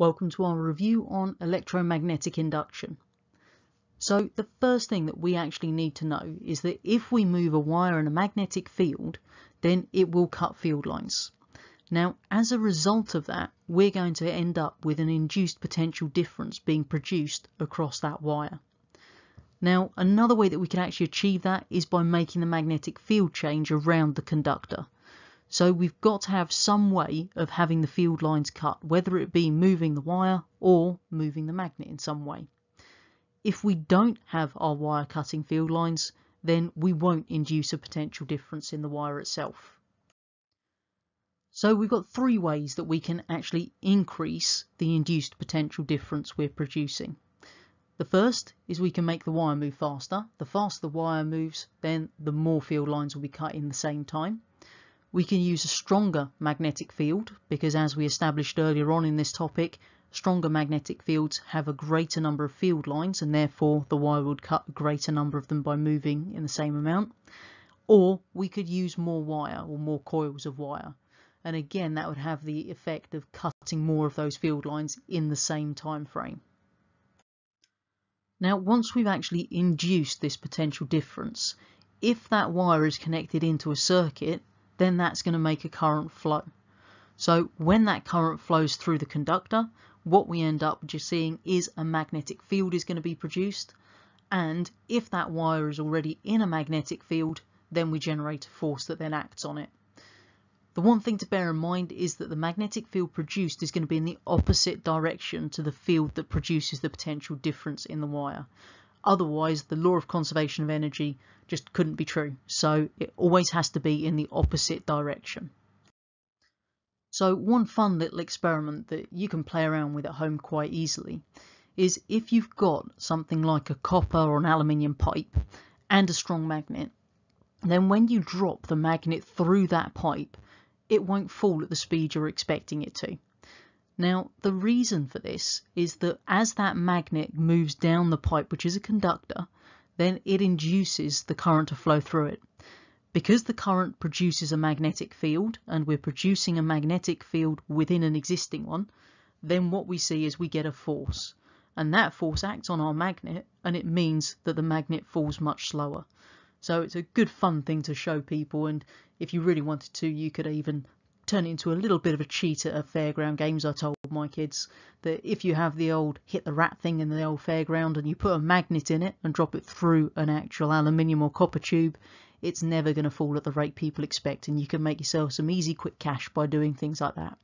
Welcome to our review on electromagnetic induction. So the first thing that we actually need to know is that if we move a wire in a magnetic field, then it will cut field lines. Now, as a result of that, we're going to end up with an induced potential difference being produced across that wire. Now, another way that we can actually achieve that is by making the magnetic field change around the conductor. So we've got to have some way of having the field lines cut, whether it be moving the wire or moving the magnet in some way. If we don't have our wire cutting field lines, then we won't induce a potential difference in the wire itself. So we've got three ways that we can actually increase the induced potential difference we're producing. The first is we can make the wire move faster. The faster the wire moves, then the more field lines will be cut in the same time. We can use a stronger magnetic field because as we established earlier on in this topic, stronger magnetic fields have a greater number of field lines and therefore the wire would cut a greater number of them by moving in the same amount. Or we could use more wire or more coils of wire. And again, that would have the effect of cutting more of those field lines in the same time frame. Now, once we've actually induced this potential difference, if that wire is connected into a circuit, then that's going to make a current flow. So when that current flows through the conductor, what we end up just seeing is a magnetic field is going to be produced. And if that wire is already in a magnetic field, then we generate a force that then acts on it. The one thing to bear in mind is that the magnetic field produced is going to be in the opposite direction to the field that produces the potential difference in the wire. Otherwise, the law of conservation of energy just couldn't be true. So it always has to be in the opposite direction. So one fun little experiment that you can play around with at home quite easily is if you've got something like a copper or an aluminium pipe and a strong magnet, then when you drop the magnet through that pipe, it won't fall at the speed you're expecting it to. Now, the reason for this is that as that magnet moves down the pipe, which is a conductor, then it induces the current to flow through it. Because the current produces a magnetic field, and we're producing a magnetic field within an existing one, then what we see is we get a force. And that force acts on our magnet, and it means that the magnet falls much slower. So it's a good fun thing to show people, and if you really wanted to, you could even turn into a little bit of a cheater at fairground games. I told my kids that if you have the old hit the rat thing in the old fairground and you put a magnet in it and drop it through an actual aluminium or copper tube, it's never going to fall at the rate people expect and you can make yourself some easy quick cash by doing things like that.